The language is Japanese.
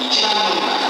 1番乗り場